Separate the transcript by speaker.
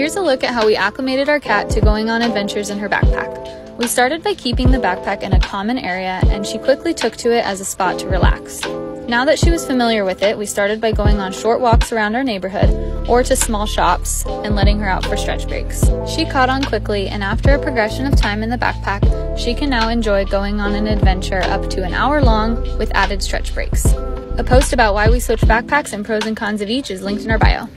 Speaker 1: Here's a look at how we acclimated our cat to going on adventures in her backpack. We started by keeping the backpack in a common area and she quickly took to it as a spot to relax. Now that she was familiar with it, we started by going on short walks around our neighborhood or to small shops and letting her out for stretch breaks. She caught on quickly and after a progression of time in the backpack, she can now enjoy going on an adventure up to an hour long with added stretch breaks. A post about why we switched backpacks and pros and cons of each is linked in our bio.